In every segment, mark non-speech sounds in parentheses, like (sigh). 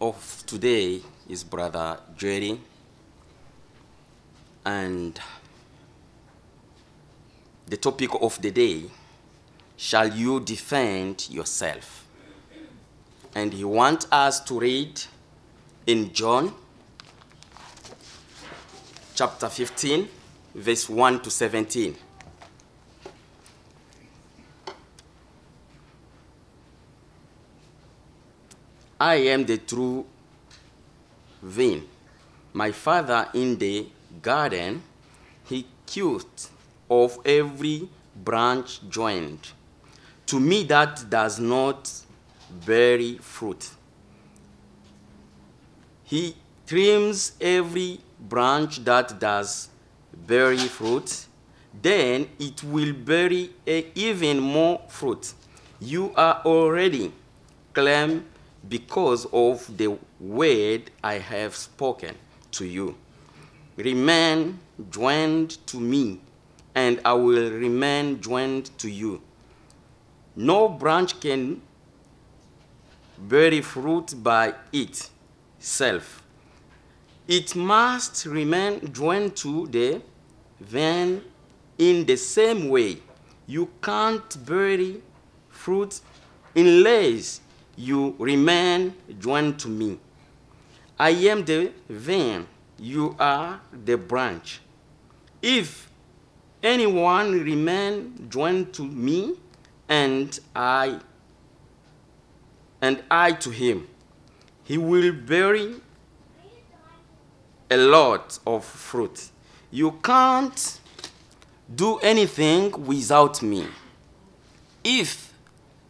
of today is Brother Jerry. And the topic of the day shall you defend yourself? And he wants us to read in John chapter 15, verse 1 to 17. I am the true vine. My father in the garden, he cut off every branch joined to me that does not bear fruit. He trims every branch that does bear fruit, then it will bear even more fruit. You are already clean because of the word I have spoken to you. Remain joined to me, and I will remain joined to you. No branch can bear fruit by itself. It must remain joined to the vine in the same way. You can't bear fruit unless you remain joined to me. I am the vine, you are the branch. If anyone remain joined to me, and I and I to him, he will bear a lot of fruit. You can't do anything without me. If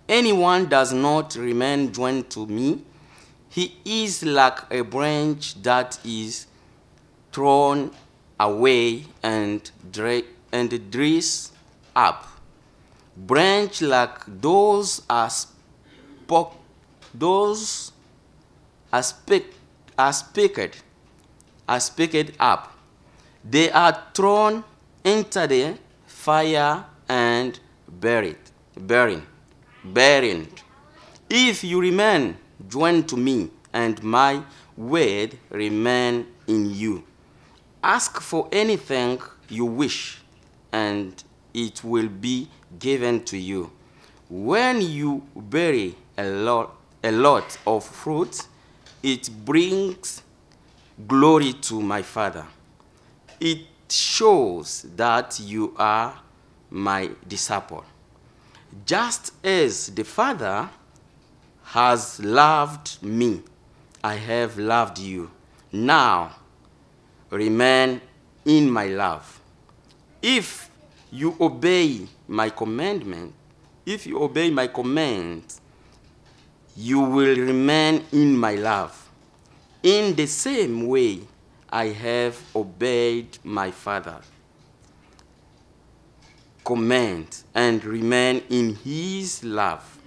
anyone does not remain joined to me, he is like a branch that is thrown away and, dries up. Branch like those are spoke, those are, are speaked, are speaked up. They are thrown into the fire and buried, buried, buried. If you remain joined to me and my word remain in you, ask for anything you wish and it will be given to you. When you bury a lot, a lot of fruit, it brings glory to my Father. It shows that you are my disciple. Just as the Father has loved me, I have loved you. Now remain in my love. If you obey my commandment, if you obey my command, you will remain in my love. In the same way, I have obeyed my Father. Command and remain in his love.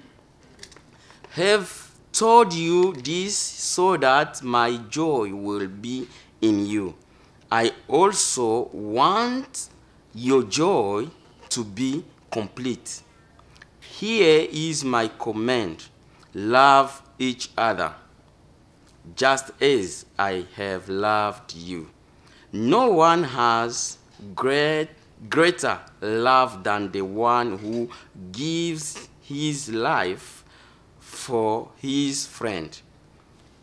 Have told you this so that my joy will be in you. I also want your joy to be complete. Here is my command love each other, just as I have loved you. No one has great, greater love than the one who gives his life for his friend.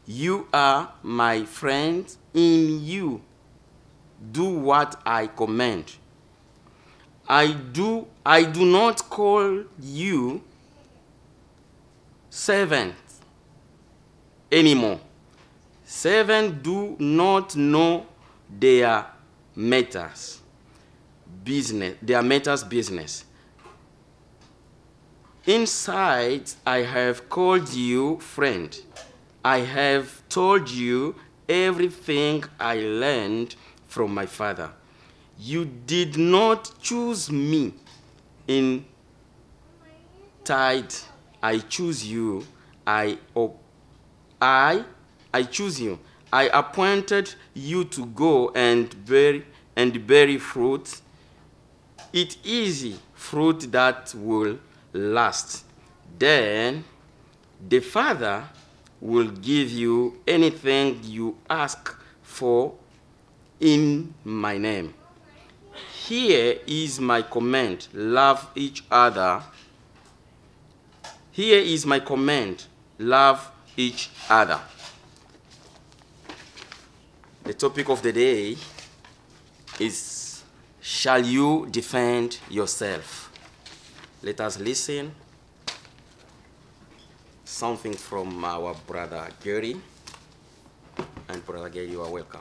You are my friend in you. Do what I command. I do I do not call you servant anymore. Servants do not know their matters business, their matters business. Inside, I have called you friend. I have told you everything I learned from my father. You did not choose me in tide. I choose you. I, I, I choose you. I appointed you to go and bear and bear fruit. It is easy fruit that will last. Then the father will give you anything you ask for in my name. Here is my command love each other. Here is my command love each other. The topic of the day is Shall you defend yourself? Let us listen something from our brother Gary. And brother Gary, you are welcome.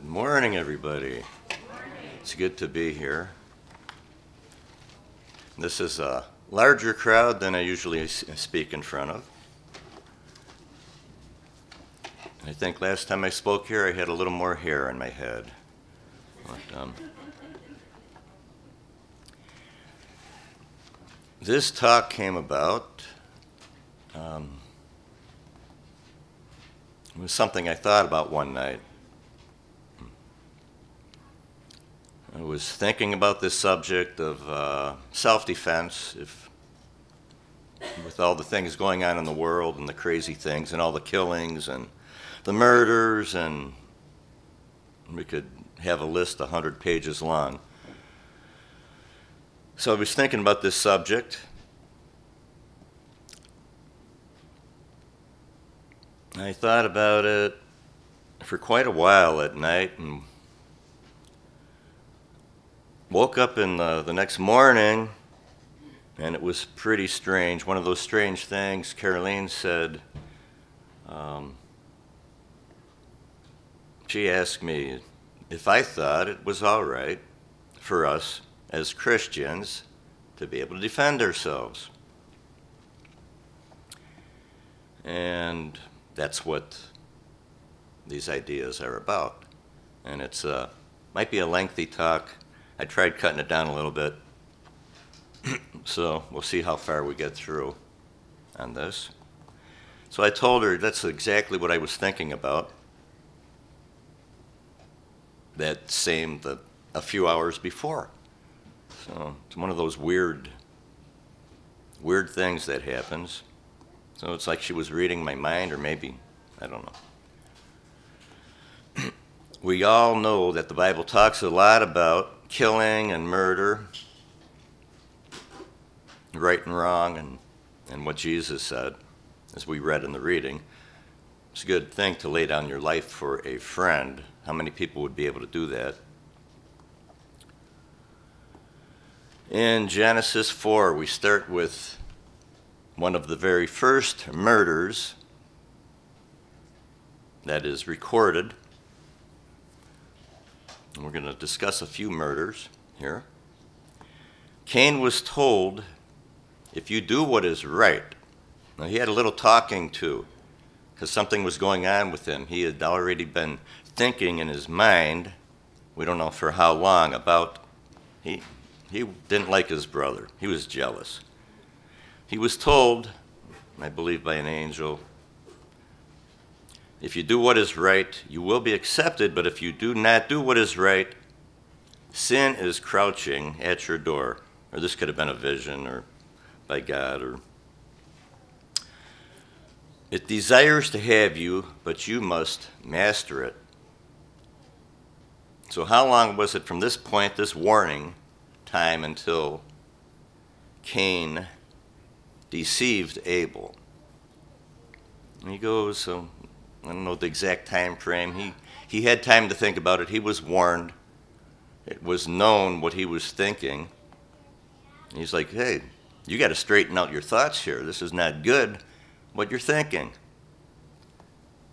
Good morning, everybody. It's good to be here. This is a larger crowd than I usually speak in front of. I think last time I spoke here, I had a little more hair in my head. But, um, this talk came about. Um, it was something I thought about one night. I was thinking about this subject of uh, self defense, if with all the things going on in the world and the crazy things and all the killings and the murders, and we could have a list 100 pages long. So I was thinking about this subject. I thought about it for quite a while at night and woke up in the, the next morning and it was pretty strange. One of those strange things, Caroline said, um, she asked me if I thought it was all right for us as Christians to be able to defend ourselves. And that's what these ideas are about. And it's uh, might be a lengthy talk. I tried cutting it down a little bit. (clears throat) so we'll see how far we get through on this. So I told her that's exactly what I was thinking about. That same the a few hours before. So it's one of those weird weird things that happens. So it's like she was reading my mind or maybe I don't know. (clears throat) we all know that the Bible talks a lot about killing and murder, right and wrong, and, and what Jesus said, as we read in the reading. It's a good thing to lay down your life for a friend. How many people would be able to do that? In Genesis 4, we start with one of the very first murders that is recorded. And we're going to discuss a few murders here. Cain was told, if you do what is right, now he had a little talking to, because something was going on with him. He had already been thinking in his mind, we don't know for how long, about he, he didn't like his brother. He was jealous. He was told, I believe by an angel, if you do what is right, you will be accepted, but if you do not do what is right, sin is crouching at your door. Or this could have been a vision or by God or it desires to have you, but you must master it. So, how long was it from this point, this warning time, until Cain deceived Abel? And he goes, so I don't know the exact time frame. He, he had time to think about it. He was warned. It was known what he was thinking. He's like, hey, you got to straighten out your thoughts here. This is not good what you're thinking.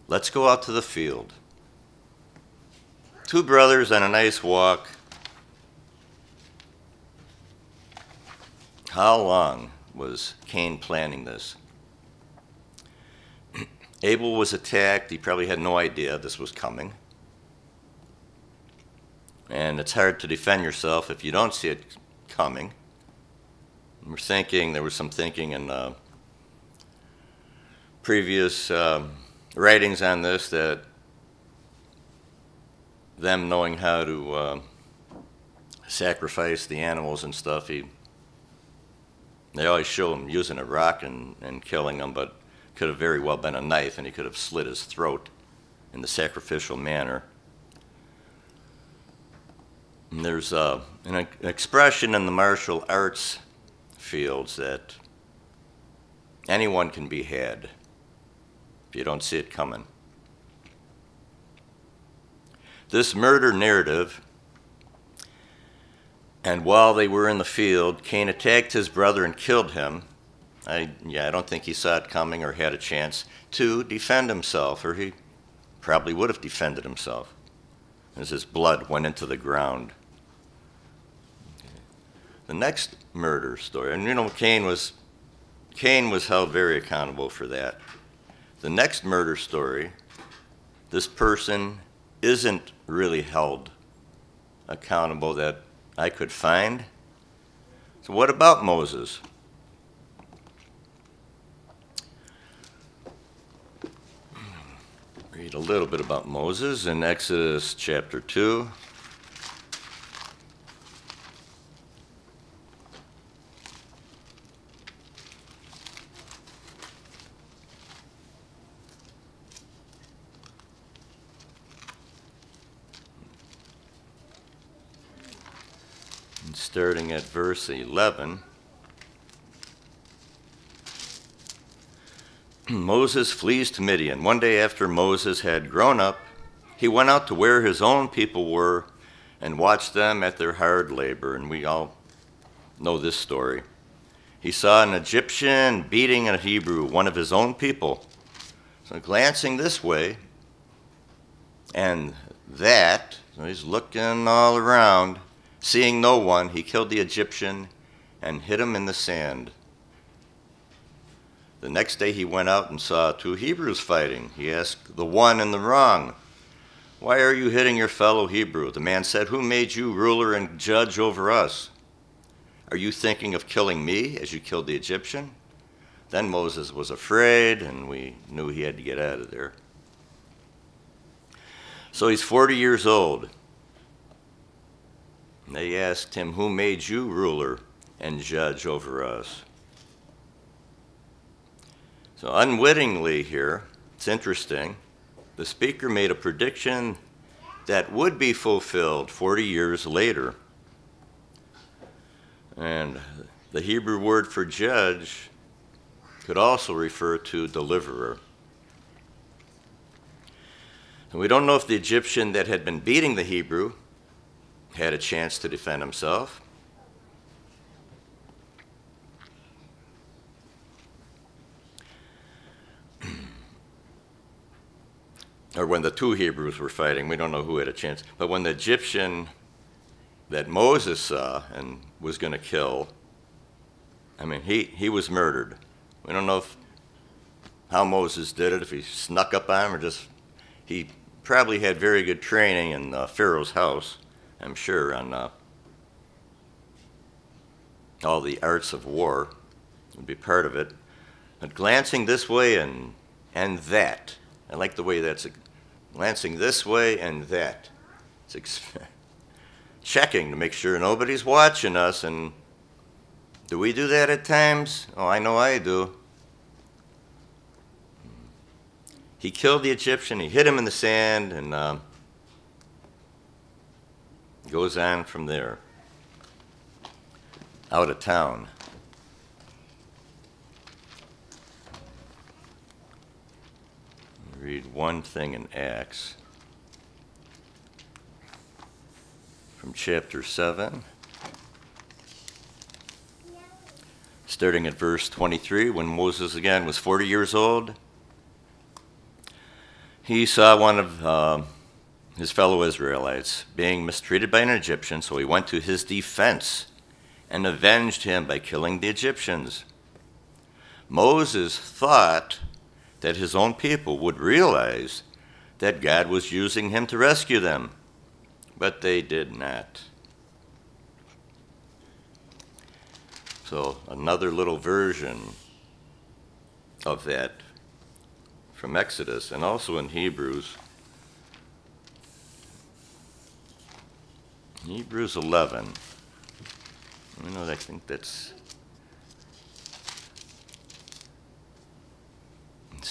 Let's go out to the field. Two brothers on a nice walk. How long was Cain planning this? Abel was attacked. He probably had no idea this was coming. And it's hard to defend yourself if you don't see it coming. we're thinking, there was some thinking in uh, previous um, writings on this that them knowing how to uh, sacrifice the animals and stuff, he, they always show him using a rock and, and killing them, but could have very well been a knife and he could have slit his throat in the sacrificial manner. And there's uh, an expression in the martial arts fields that anyone can be had if you don't see it coming. This murder narrative, and while they were in the field, Cain attacked his brother and killed him. I, yeah, I don't think he saw it coming or had a chance to defend himself, or he probably would have defended himself as his blood went into the ground. The next murder story, and you know, Cain was, Cain was held very accountable for that. The next murder story, this person isn't really held accountable that I could find. So, what about Moses? Read a little bit about Moses in Exodus chapter 2. starting at verse 11. Moses flees to Midian. One day after Moses had grown up, he went out to where his own people were and watched them at their hard labor. And we all know this story. He saw an Egyptian beating a Hebrew, one of his own people. So, glancing this way and that, so he's looking all around. Seeing no one, he killed the Egyptian and hid him in the sand. The next day he went out and saw two Hebrews fighting. He asked the one in the wrong, Why are you hitting your fellow Hebrew? The man said, Who made you ruler and judge over us? Are you thinking of killing me as you killed the Egyptian? Then Moses was afraid, and we knew he had to get out of there. So he's 40 years old. They asked him, Who made you ruler and judge over us? So, unwittingly here, it's interesting, the speaker made a prediction that would be fulfilled 40 years later. And the Hebrew word for judge could also refer to deliverer. And we don't know if the Egyptian that had been beating the Hebrew had a chance to defend himself. Or when the two Hebrews were fighting, we don't know who had a chance, but when the Egyptian that Moses saw and was going to kill, I mean, he, he was murdered. We don't know if, how Moses did it, if he snuck up on him or just, he probably had very good training in uh, Pharaoh's house. I'm sure, on uh, all the arts of war would be part of it. But glancing this way and, and that, I like the way that's glancing this way and that. It's (laughs) checking to make sure nobody's watching us. And do we do that at times? Oh, I know I do. He killed the Egyptian, he hit him in the sand, and. Um, goes on from there. Out of town. Read one thing in Acts from chapter 7. Starting at verse 23, when Moses again was 40 years old, he saw one of uh, his fellow Israelites, being mistreated by an Egyptian, so he went to his defense and avenged him by killing the Egyptians. Moses thought that his own people would realize that God was using him to rescue them, but they did not. So another little version of that from Exodus and also in Hebrews. Hebrews 11. I know, I think that's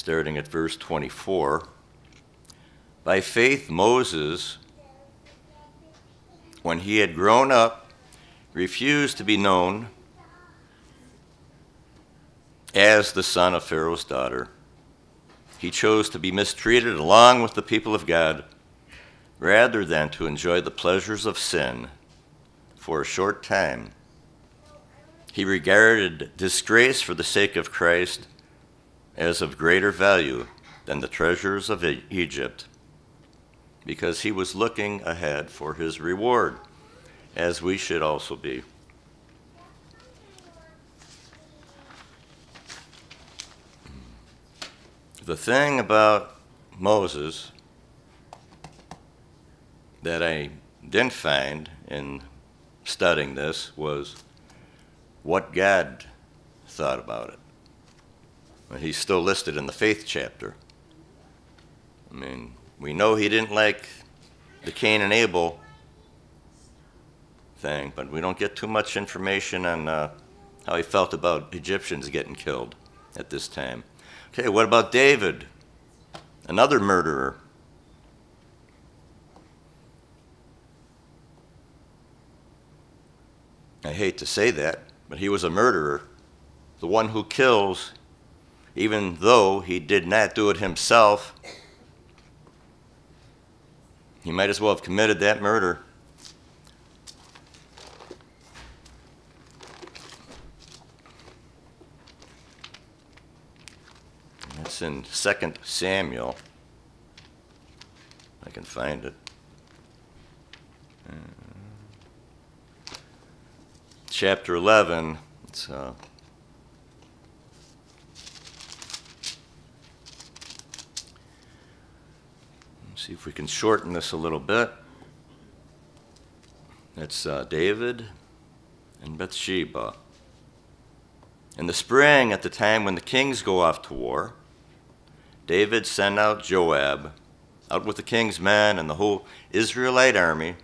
starting at verse 24. By faith, Moses, when he had grown up, refused to be known as the son of Pharaoh's daughter. He chose to be mistreated along with the people of God rather than to enjoy the pleasures of sin for a short time. He regarded disgrace for the sake of Christ as of greater value than the treasures of Egypt, because he was looking ahead for his reward, as we should also be. The thing about Moses that I didn't find in studying this was what God thought about it. He's still listed in the faith chapter. I mean, we know he didn't like the Cain and Abel thing, but we don't get too much information on uh, how he felt about Egyptians getting killed at this time. Okay, what about David? Another murderer. I hate to say that, but he was a murderer. The one who kills even though he did not do it himself. He might as well have committed that murder. That's in 2 Samuel. I can find it. Uh, chapter 11. It's uh, see if we can shorten this a little bit. That's uh, David and Bathsheba. In the spring, at the time when the kings go off to war, David sent out Joab, out with the king's men and the whole Israelite army.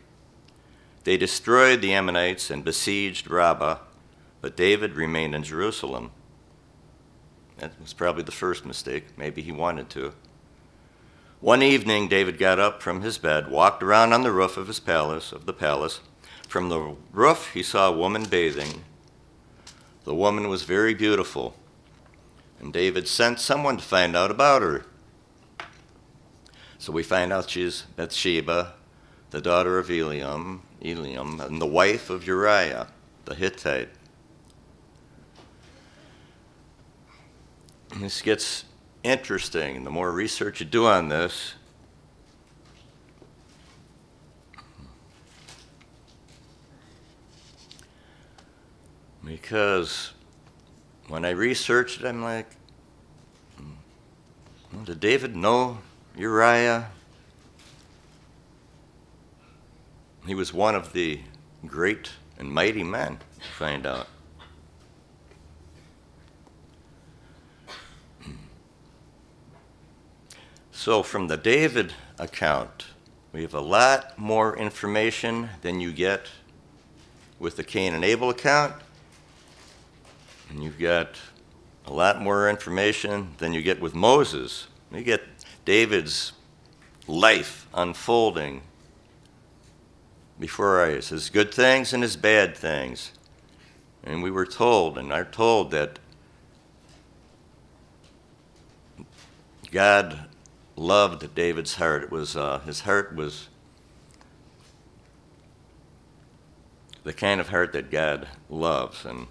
They destroyed the Ammonites and besieged Rabbah, but David remained in Jerusalem. That was probably the first mistake. Maybe he wanted to. One evening, David got up from his bed, walked around on the roof of his palace, of the palace. From the roof, he saw a woman bathing. The woman was very beautiful, and David sent someone to find out about her. So we find out she's Bathsheba, the daughter of Eliam, Eliam, and the wife of Uriah, the Hittite. This gets interesting. The more research you do on this, because when I researched it, I'm like, hmm, well, did David know Uriah? He was one of the great and mighty men, find out. So, from the David account, we have a lot more information than you get with the Cain and Abel account. And you've got a lot more information than you get with Moses. You get David's life unfolding before our eyes, his good things and his bad things. And we were told and are told that God loved David's heart. It was uh, his heart was the kind of heart that God loves, and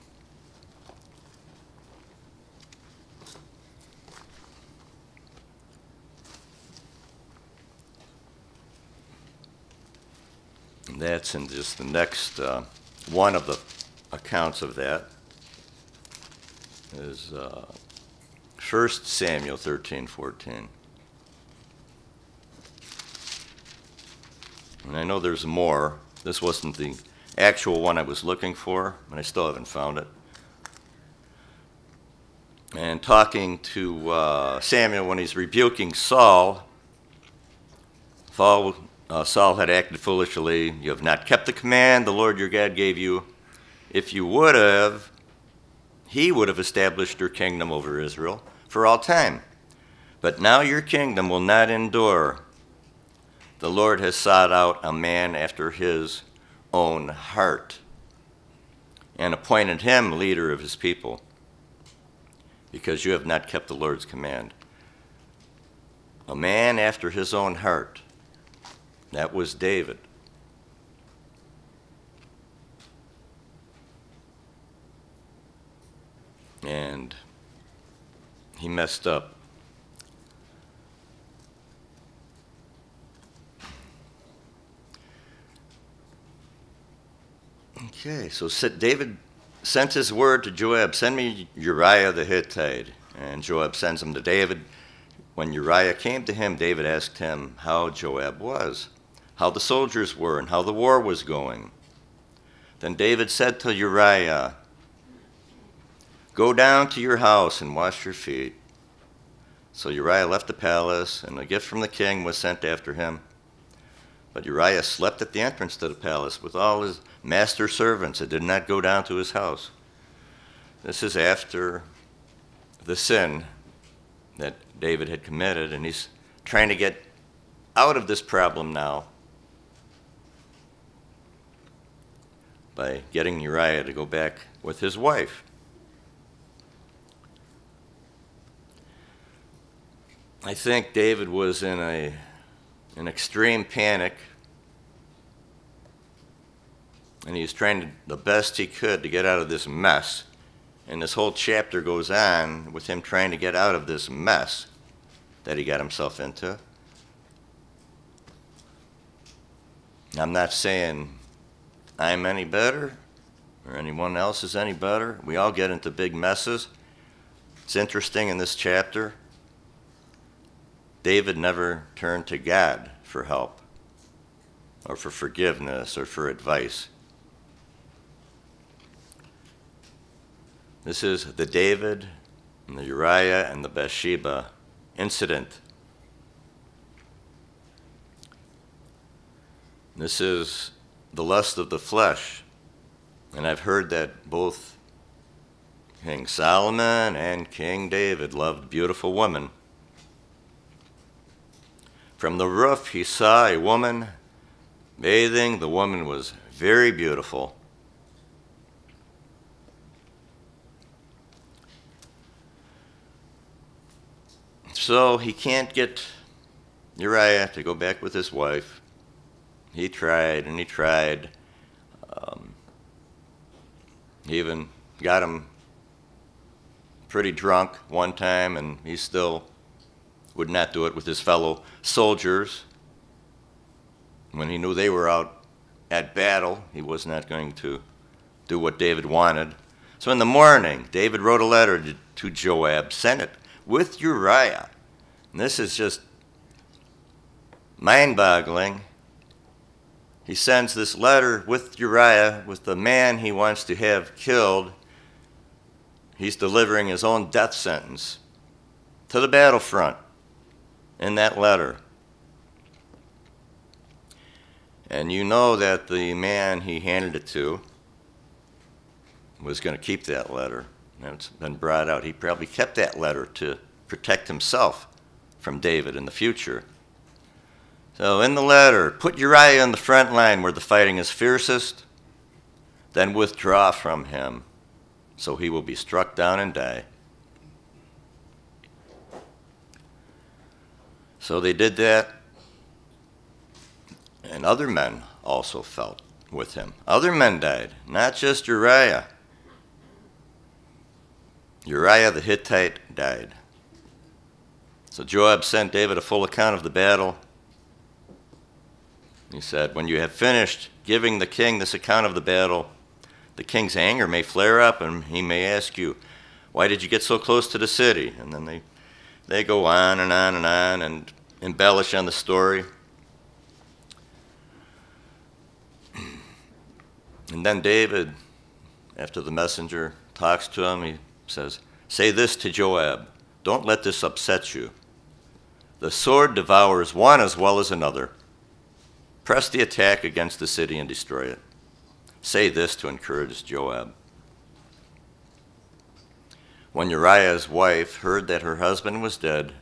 that's in just the next uh, one of the accounts of that is uh, 1 Samuel 13, 14. And I know there's more. This wasn't the actual one I was looking for, and I still haven't found it. and talking to uh, Samuel when he's rebuking Saul. Saul, uh, Saul had acted foolishly. You have not kept the command the Lord your God gave you. If you would have, he would have established your kingdom over Israel for all time. But now your kingdom will not endure. The Lord has sought out a man after his own heart and appointed him leader of his people because you have not kept the Lord's command. A man after his own heart. That was David. And he messed up. Okay, so David sent his word to Joab, send me Uriah the Hittite. And Joab sends him to David. When Uriah came to him, David asked him how Joab was, how the soldiers were, and how the war was going. Then David said to Uriah, Go down to your house and wash your feet. So Uriah left the palace, and a gift from the king was sent after him. But Uriah slept at the entrance to the palace with all his master servants and did not go down to his house. This is after the sin that David had committed, and he's trying to get out of this problem now by getting Uriah to go back with his wife. I think David was in a in extreme panic. And he's trying the best he could to get out of this mess. And this whole chapter goes on with him trying to get out of this mess that he got himself into. I'm not saying I'm any better or anyone else is any better. We all get into big messes. It's interesting in this chapter David never turned to God for help or for forgiveness or for advice. This is the David and the Uriah and the Bathsheba incident. This is the lust of the flesh. And I've heard that both King Solomon and King David loved beautiful women. From the roof, he saw a woman bathing. The woman was very beautiful. So he can't get Uriah to go back with his wife. He tried and he tried. Um, he even got him pretty drunk one time, and he still would not do it with his fellow soldiers. When he knew they were out at battle, he was not going to do what David wanted. So in the morning, David wrote a letter to Joab, sent it with Uriah. And this is just mind boggling. He sends this letter with Uriah, with the man he wants to have killed. He's delivering his own death sentence to the battlefront in that letter. And you know that the man he handed it to was going to keep that letter. And it's been brought out. He probably kept that letter to protect himself from David in the future. So, in the letter, put Uriah in the front line where the fighting is fiercest, then withdraw from him, so he will be struck down and die. So they did that, and other men also felt with him. Other men died, not just Uriah. Uriah the Hittite died. So Joab sent David a full account of the battle. He said, When you have finished giving the king this account of the battle, the king's anger may flare up and he may ask you, Why did you get so close to the city? And then they they go on and on and on and embellish on the story. (clears throat) And then David, after the messenger talks to him, he says, Say this to Joab Don't let this upset you. The sword devours one as well as another. Press the attack against the city and destroy it. Say this to encourage Joab. When Uriah's wife heard that her husband was dead,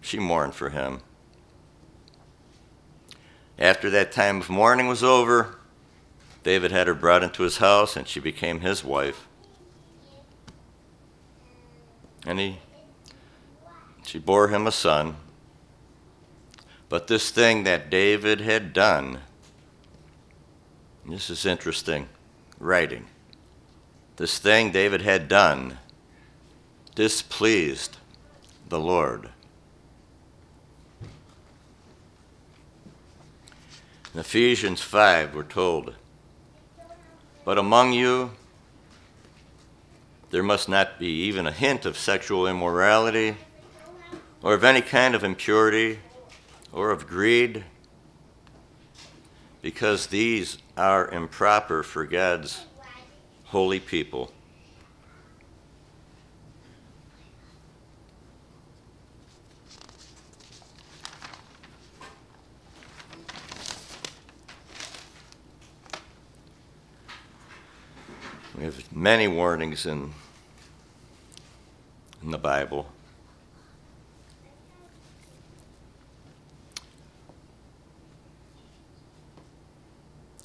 she mourned for him. After that time of mourning was over, David had her brought into his house and she became his wife. And he, she bore him a son. But this thing that David had done, this is interesting writing. This thing David had done displeased the Lord. In Ephesians 5, we're told, But among you there must not be even a hint of sexual immorality, or of any kind of impurity, or of greed, because these are improper for God's holy people. We have many warnings in, in the Bible.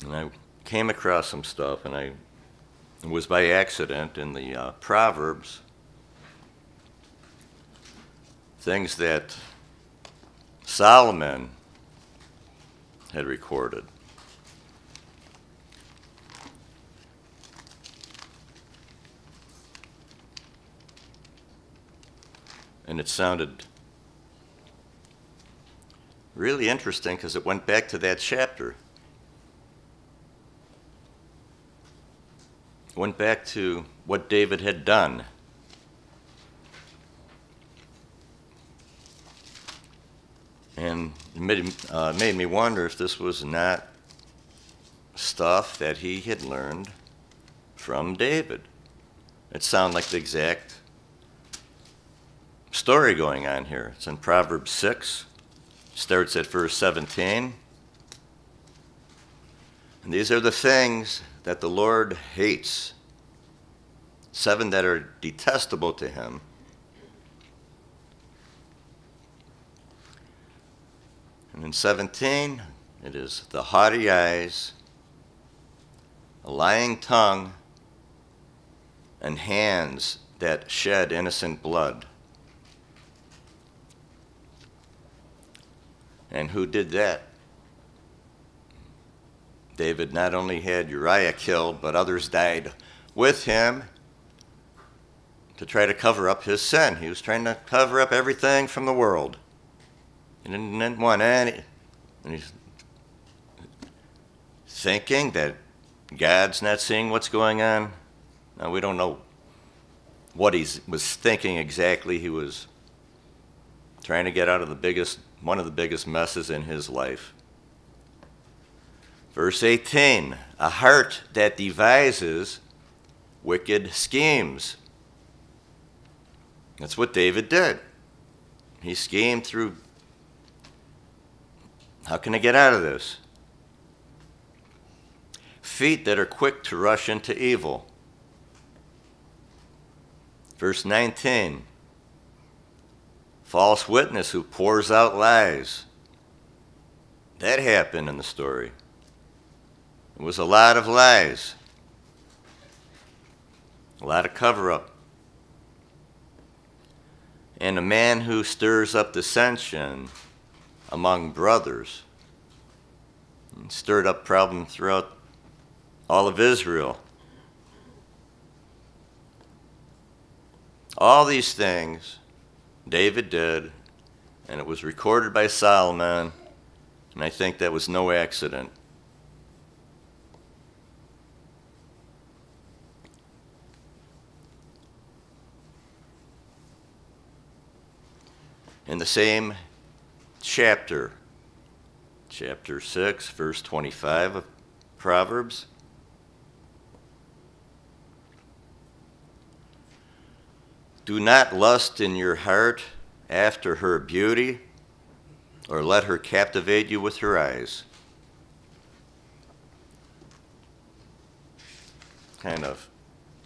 And I came across some stuff, and I was by accident in the uh, Proverbs, things that Solomon had recorded. And it sounded really interesting because it went back to that chapter. Went back to what David had done. And it made, uh, made me wonder if this was not stuff that he had learned from David. It sounded like the exact story going on here. It's in Proverbs 6, starts at verse 17. And these are the things that the Lord hates, seven that are detestable to him. And in 17, it is the haughty eyes, a lying tongue, and hands that shed innocent blood. And who did that? David not only had Uriah killed, but others died with him to try to cover up his sin. He was trying to cover up everything from the world. He didn't want any. And he's thinking that God's not seeing what's going on. Now, we don't know what he was thinking exactly. He was trying to get out of the biggest one of the biggest messes in his life. Verse 18 a heart that devises wicked schemes. That's what David did. He schemed through how can I get out of this? Feet that are quick to rush into evil. Verse 19 false witness who pours out lies. That happened in the story. It was a lot of lies, a lot of cover up. And a man who stirs up dissension among brothers, stirred up problems throughout all of Israel. All these things David did, and it was recorded by Solomon, and I think that was no accident. In the same chapter, chapter 6, verse 25 of Proverbs, Do not lust in your heart after her beauty, or let her captivate you with her eyes. Kind of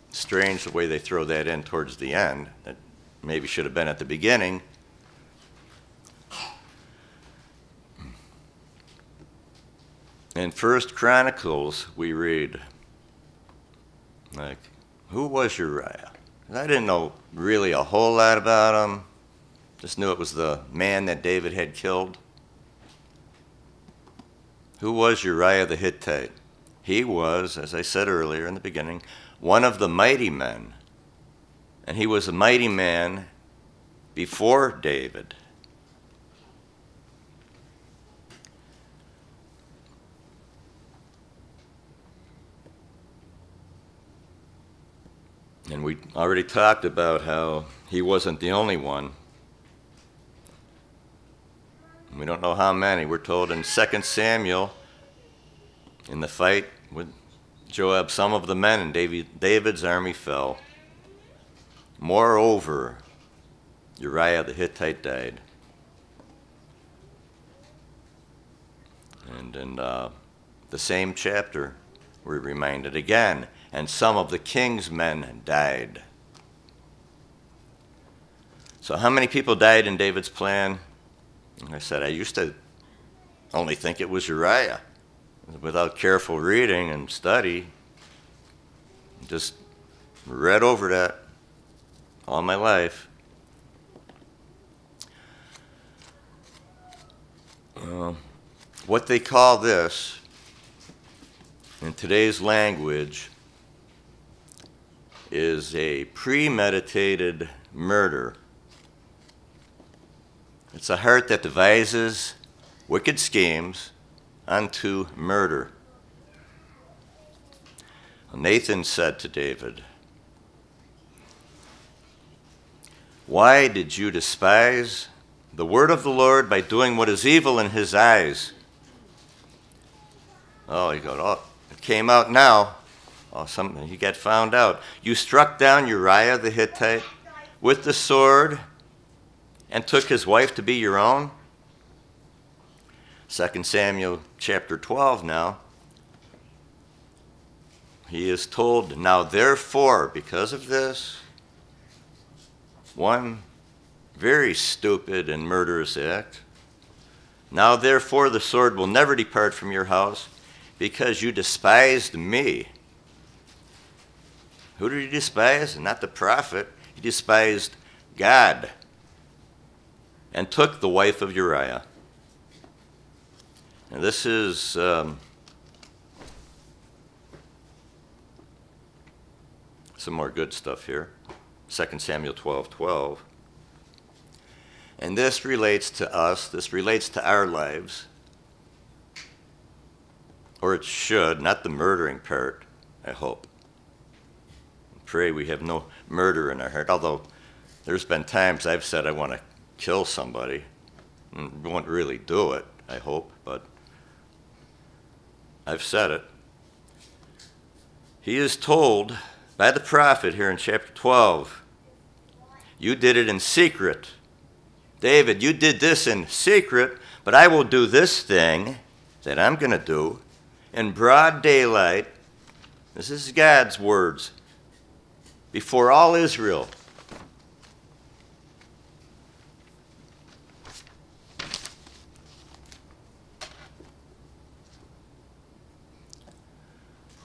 strange the way they throw that in towards the end. That maybe should have been at the beginning. In First Chronicles, we read, like, who was Uriah? I didn't know really a whole lot about him. Just knew it was the man that David had killed. Who was Uriah the Hittite? He was, as I said earlier in the beginning, one of the mighty men. And he was a mighty man before David. And we already talked about how he wasn't the only one. We don't know how many. We're told in 2 Samuel, in the fight with Joab, some of the men in David, David's army fell. Moreover, Uriah the Hittite died. And in uh, the same chapter, we're reminded again and some of the king's men died. So, how many people died in David's plan? I said, I used to only think it was Uriah. Without careful reading and study, just read over that all my life. Uh, what they call this in today's language is a premeditated murder. It's a heart that devises wicked schemes unto murder. Nathan said to David, Why did you despise the word of the Lord by doing what is evil in his eyes? Oh, he goes, oh, it came out now. Oh, something he got found out. You struck down Uriah the Hittite with the sword and took his wife to be your own. 2 Samuel chapter 12 now. He is told, Now therefore, because of this, one very stupid and murderous act, now therefore the sword will never depart from your house, because you despised me who did he despise? Not the prophet. He despised God and took the wife of Uriah. And this is um, some more good stuff here. 2 Samuel 12 12. And this relates to us, this relates to our lives. Or it should, not the murdering part, I hope pray we have no murder in our heart. Although there's been times I've said I want to kill somebody. And won't really do it, I hope, but I've said it. He is told by the prophet here in chapter 12 You did it in secret. David, you did this in secret, but I will do this thing that I'm going to do in broad daylight. This is God's words before all Israel.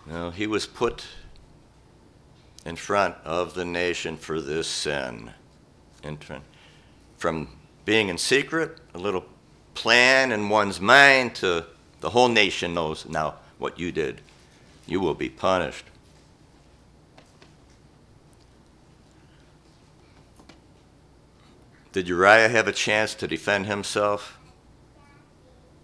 Now, he was put in front of the nation for this sin. From being in secret, a little plan in one's mind, to the whole nation knows now what you did. You will be punished. Did Uriah have a chance to defend himself?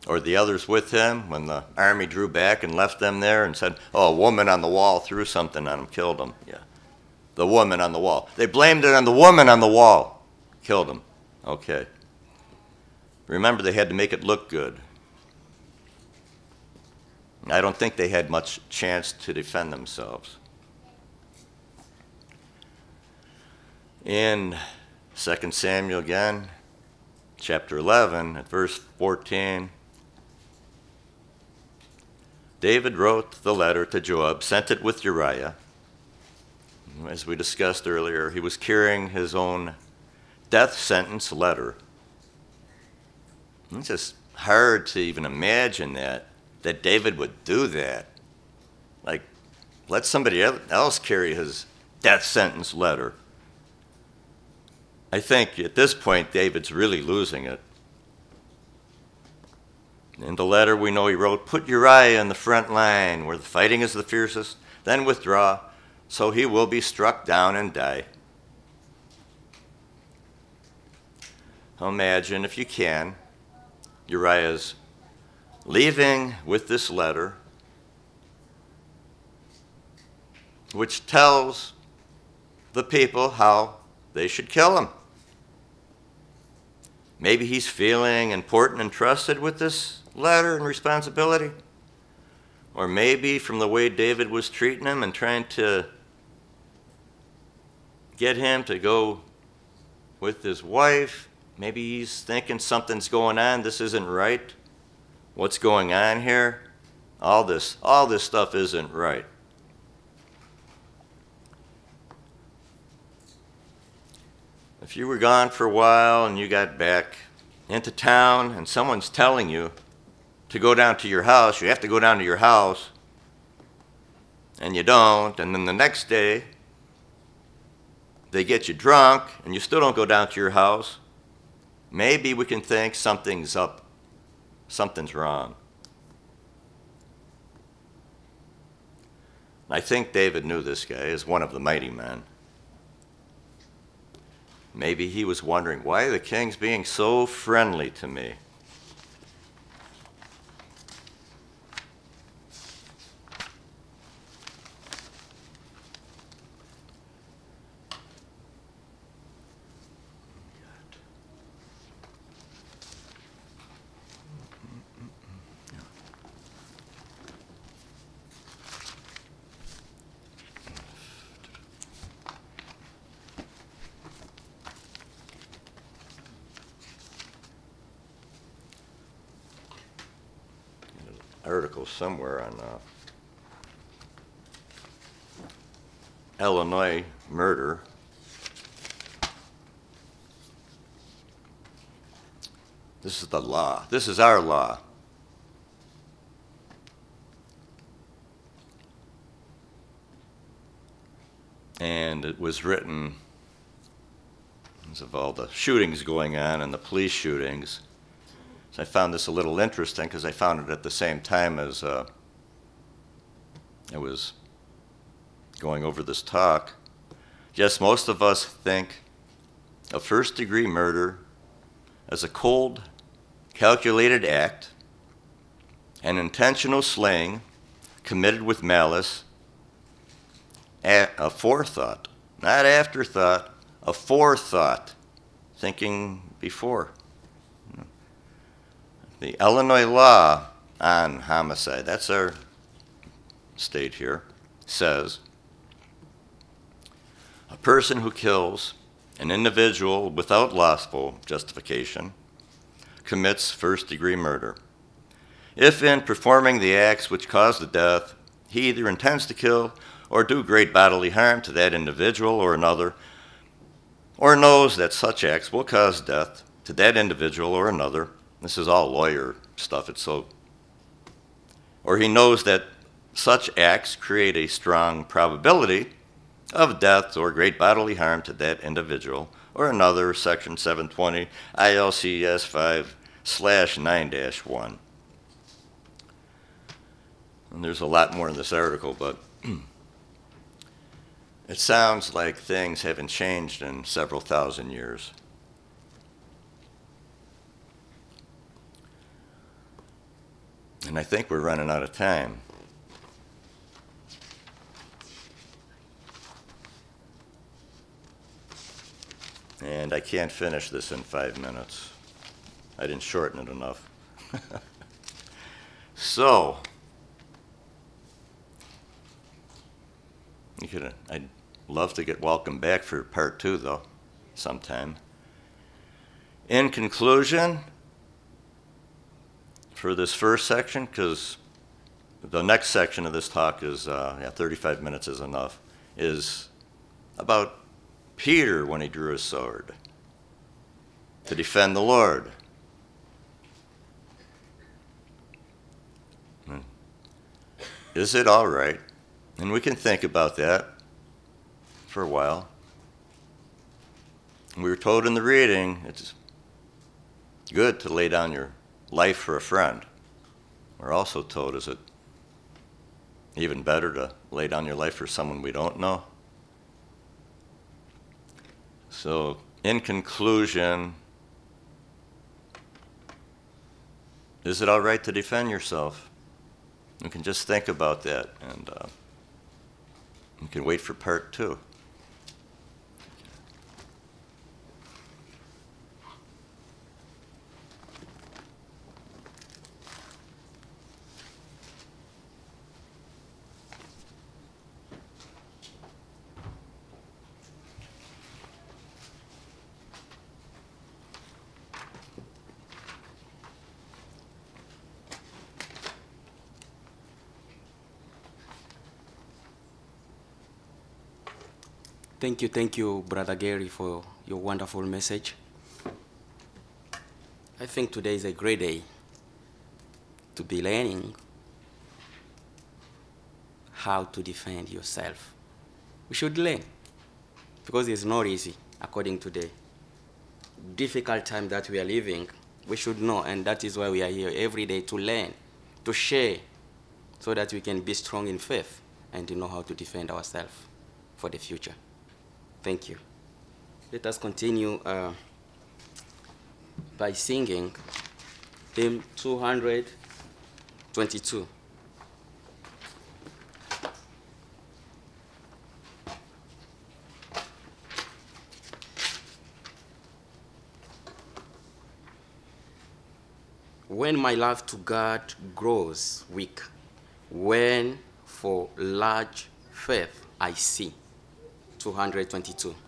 Or the others with him when the army drew back and left them there and said, Oh, a woman on the wall threw something on him, killed him. Yeah. The woman on the wall. They blamed it on the woman on the wall, killed him. Okay. Remember, they had to make it look good. I don't think they had much chance to defend themselves. In 2 Samuel again, chapter 11, at verse 14, David wrote the letter to Joab, sent it with Uriah. As we discussed earlier, he was carrying his own death sentence letter. It's just hard to even imagine that, that David would do that. Like, let somebody else carry his death sentence letter. I think at this point, David's really losing it. In the letter, we know he wrote, Put Uriah in the front line where the fighting is the fiercest, then withdraw, so he will be struck down and die. Imagine, if you can, Uriah's leaving with this letter, which tells the people how they should kill him. Maybe he's feeling important and trusted with this letter and responsibility. Or maybe from the way David was treating him and trying to get him to go with his wife, maybe he's thinking something's going on, this isn't right. What's going on here? All this, all this stuff isn't right. You were gone for a while and you got back into town and someone's telling you to go down to your house, you have to go down to your house, and you don't, and then the next day they get you drunk and you still don't go down to your house, maybe we can think something's up, something's wrong. I think David knew this guy as one of the mighty men. Maybe he was wondering why the king's being so friendly to me. article somewhere on uh, Illinois murder. This is the law. This is our law. And it was written as of all the shootings going on and the police shootings. So I found this a little interesting because I found it at the same time as uh, I was going over this talk. Yes, most of us think of first degree murder as a cold, calculated act, an intentional slaying committed with malice, a forethought, not afterthought, a forethought, thinking before. The Illinois law on homicide, that's our state here, says person who kills an individual without lawful justification commits first degree murder. If in performing the acts which cause the death, he either intends to kill or do great bodily harm to that individual or another, or knows that such acts will cause death to that individual or another, this is all lawyer stuff. It's so. Or he knows that such acts create a strong probability of death or great bodily harm to that individual or another, section 720 ILCS 5 slash 9 dash 1. And there's a lot more in this article, but (clears throat) it sounds like things haven't changed in several thousand years. And I think we're running out of time. And I can't finish this in five minutes. I didn't shorten it enough. (laughs) so, you could, I'd love to get welcome back for part two, though. sometime. In conclusion, for this first section, because the next section of this talk is, uh, yeah, 35 minutes is enough, is about Peter when he drew his sword to defend the Lord. Hmm. Is it all right? And we can think about that for a while. We were told in the reading it's good to lay down your life for a friend. We're also told, is it even better to lay down your life for someone we don't know? So, in conclusion, is it all right to defend yourself? You can just think about that, and uh, you can wait for part two. Thank you, thank you, Brother Gary, for your wonderful message. I think today is a great day to be learning how to defend yourself. We should learn because it's not easy according to the difficult time that we are living. We should know, and that is why we are here every day to learn, to share, so that we can be strong in faith and to know how to defend ourselves for the future. Thank you. Let us continue uh, by singing hymn 222. When my love to God grows weak, when for large faith I see. 222.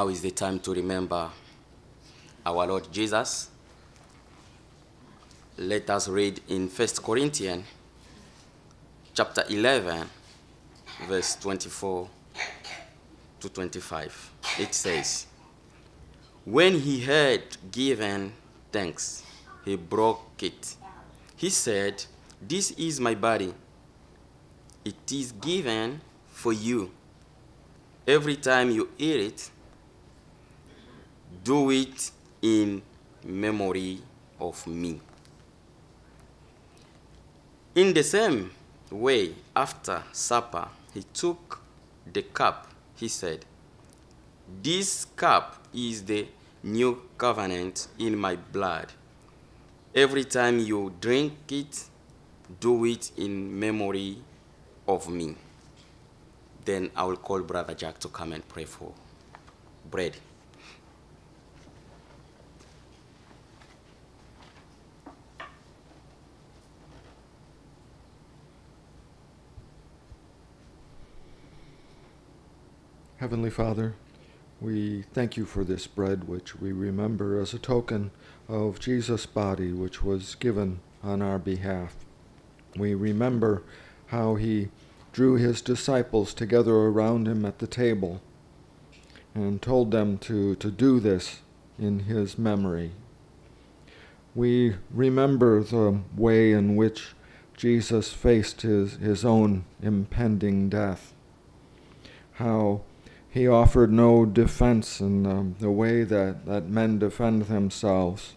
Now is the time to remember our Lord Jesus. Let us read in 1 Corinthians chapter 11 verse 24 to 25. It says, When he had given thanks, he broke it. He said, This is my body. It is given for you. Every time you eat it, do it in memory of me. In the same way, after supper, he took the cup. He said, This cup is the new covenant in my blood. Every time you drink it, do it in memory of me. Then I will call Brother Jack to come and pray for bread. Heavenly Father, we thank you for this bread which we remember as a token of Jesus' body which was given on our behalf. We remember how he drew his disciples together around him at the table and told them to, to do this in his memory. We remember the way in which Jesus faced his, his own impending death, how he offered no defense in the, the way that, that men defend themselves,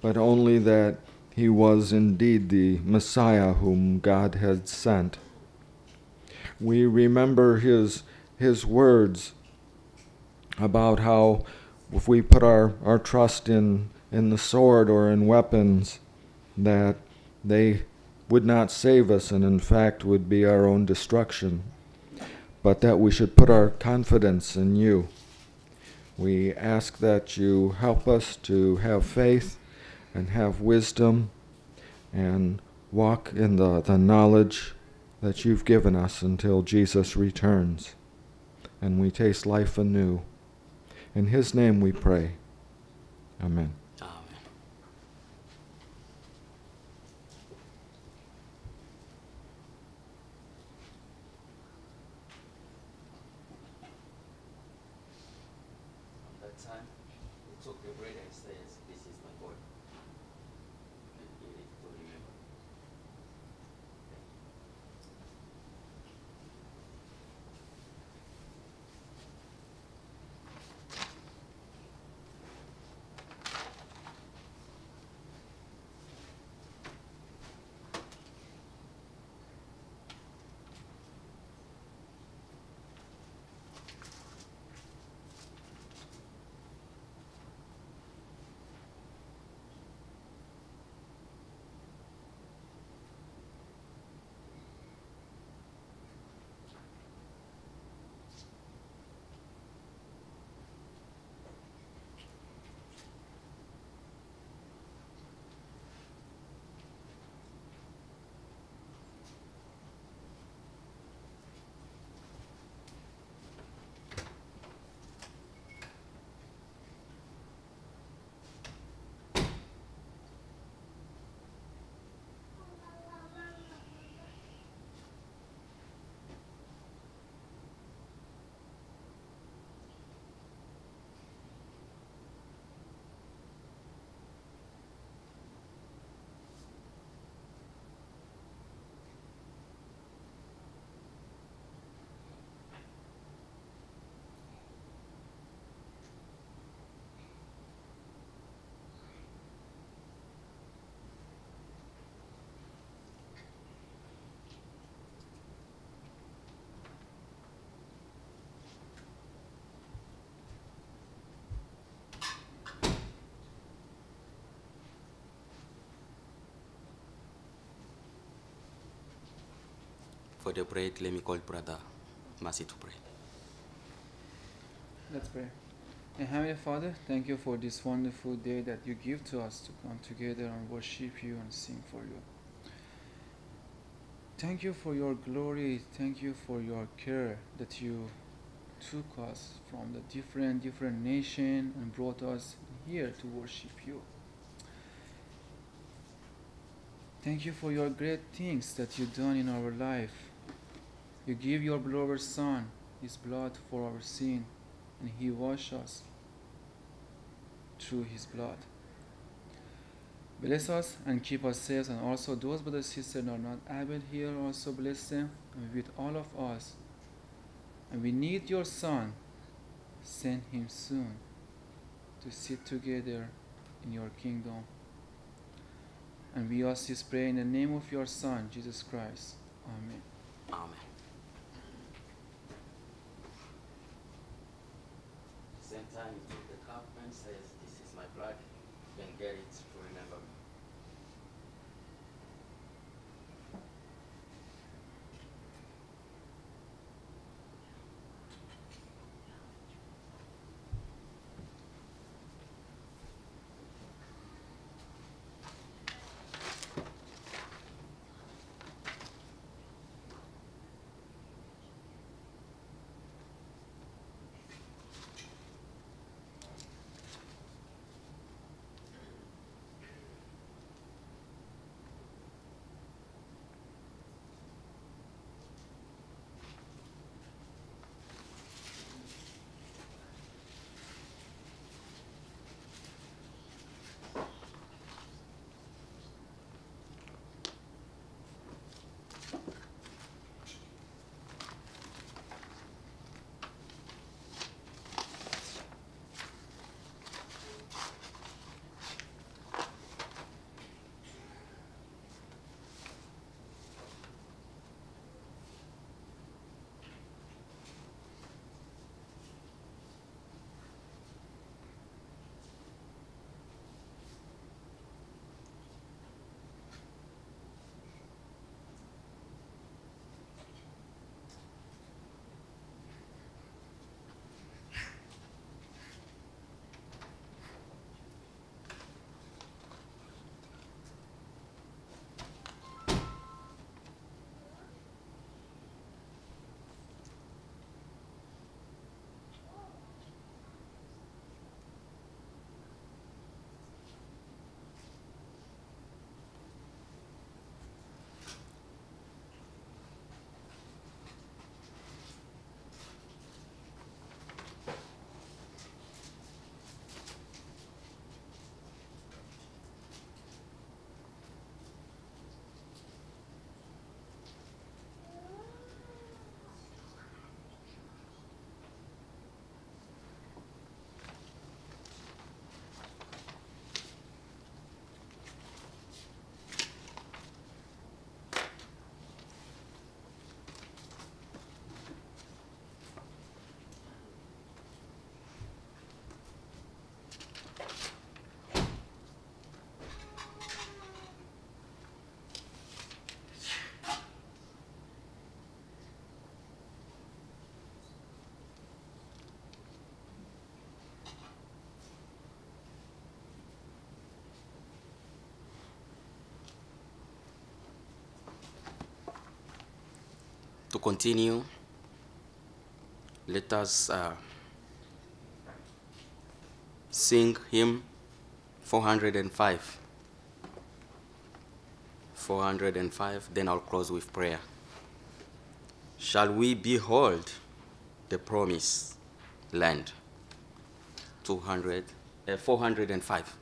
but only that he was indeed the Messiah whom God had sent. We remember his, his words about how if we put our, our trust in, in the sword or in weapons, that they would not save us and in fact would be our own destruction but that we should put our confidence in you. We ask that you help us to have faith and have wisdom and walk in the, the knowledge that you've given us until Jesus returns and we taste life anew. In his name we pray. Amen. Time, he took the bread and For the bread, let me call Brother Mercy to pray. Let's pray. And Heavenly Father, thank you for this wonderful day that you give to us to come together and worship you and sing for you. Thank you for your glory. Thank you for your care that you took us from the different different nation and brought us here to worship you. Thank you for your great things that you've done in our life. You give your beloved Son His blood for our sin, and He washed us through His blood. Bless us and keep us safe, and also those brothers and sisters that are not able here, also bless them and with all of us. And we need your Son. Send Him soon to sit together in your kingdom. And we ask this prayer in the name of your Son, Jesus Christ. Amen. Amen. Same time To continue, let us uh, sing hymn 405. 405, then I'll close with prayer. Shall we behold the promised land? 200, uh, 405.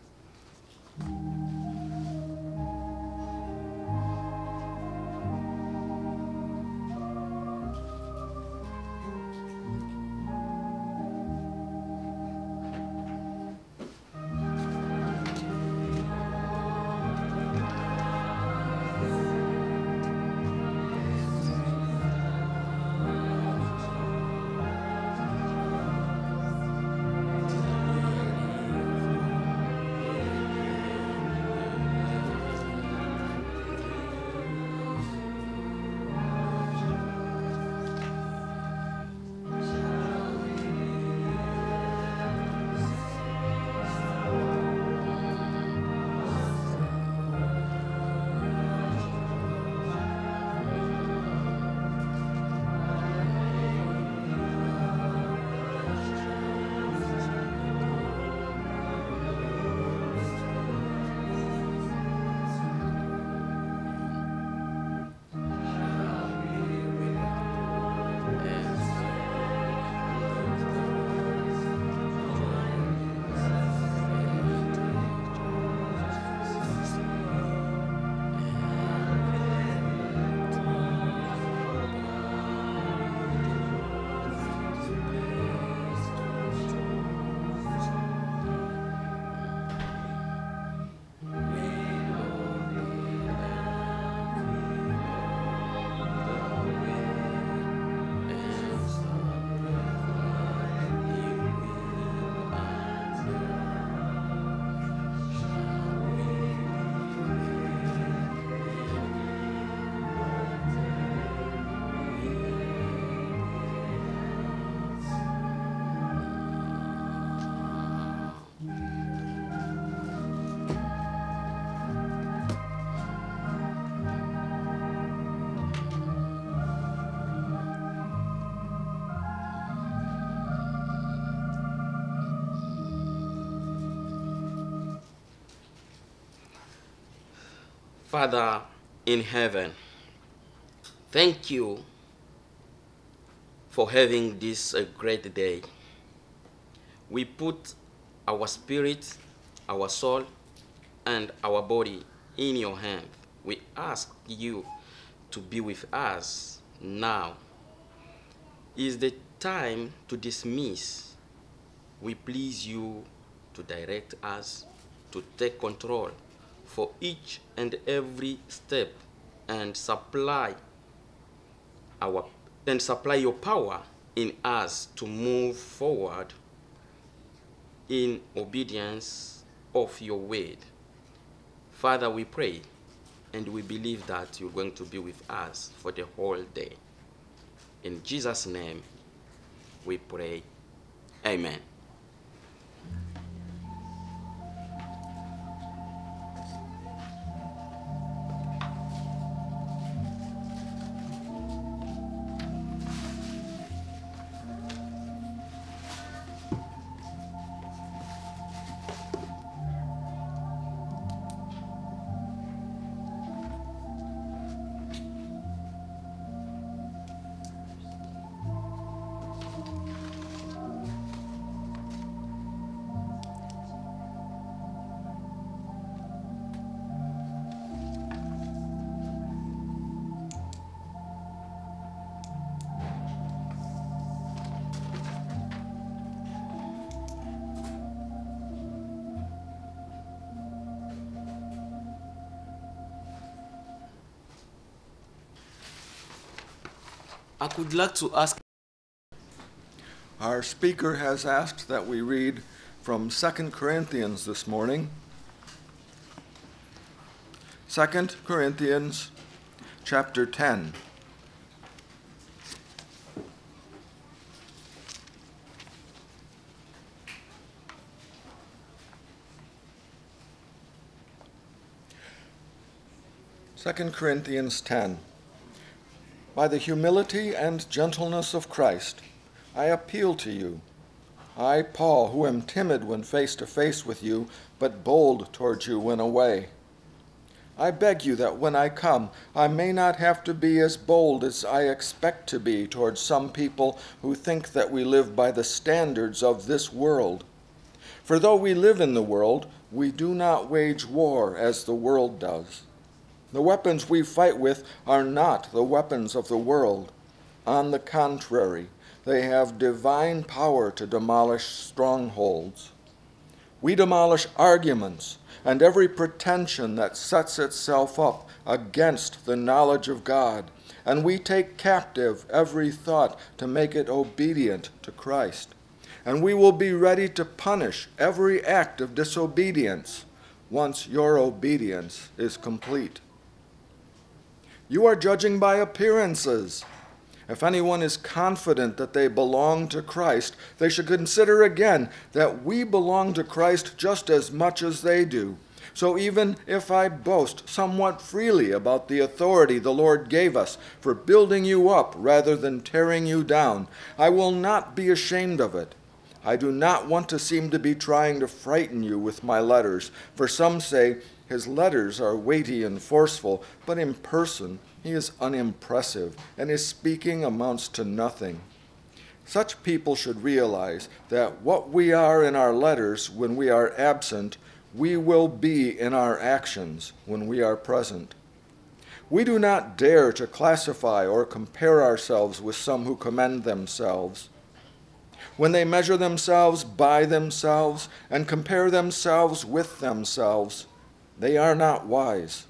Father in heaven, thank you for having this a great day. We put our spirit, our soul, and our body in your hand. We ask you to be with us now. Is the time to dismiss. We please you to direct us to take control for each and every step and supply our and supply your power in us to move forward in obedience of your word. Father, we pray and we believe that you're going to be with us for the whole day. In Jesus' name we pray. Amen. Would like to ask Our speaker has asked that we read from 2 Corinthians this morning. 2 Corinthians chapter 10. Second Corinthians 10. By the humility and gentleness of Christ, I appeal to you. I, Paul, who am timid when face to face with you, but bold towards you when away. I beg you that when I come, I may not have to be as bold as I expect to be towards some people who think that we live by the standards of this world. For though we live in the world, we do not wage war as the world does. The weapons we fight with are not the weapons of the world. On the contrary, they have divine power to demolish strongholds. We demolish arguments and every pretension that sets itself up against the knowledge of God, and we take captive every thought to make it obedient to Christ. And we will be ready to punish every act of disobedience once your obedience is complete. You are judging by appearances. If anyone is confident that they belong to Christ, they should consider again that we belong to Christ just as much as they do. So even if I boast somewhat freely about the authority the Lord gave us for building you up rather than tearing you down, I will not be ashamed of it. I do not want to seem to be trying to frighten you with my letters, for some say, his letters are weighty and forceful, but in person he is unimpressive, and his speaking amounts to nothing. Such people should realize that what we are in our letters when we are absent, we will be in our actions when we are present. We do not dare to classify or compare ourselves with some who commend themselves. When they measure themselves by themselves and compare themselves with themselves, they are not wise.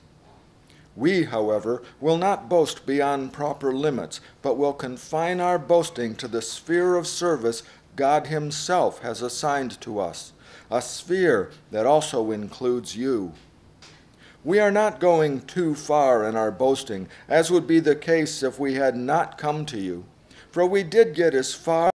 We, however, will not boast beyond proper limits, but will confine our boasting to the sphere of service God Himself has assigned to us, a sphere that also includes you. We are not going too far in our boasting, as would be the case if we had not come to you. For we did get as far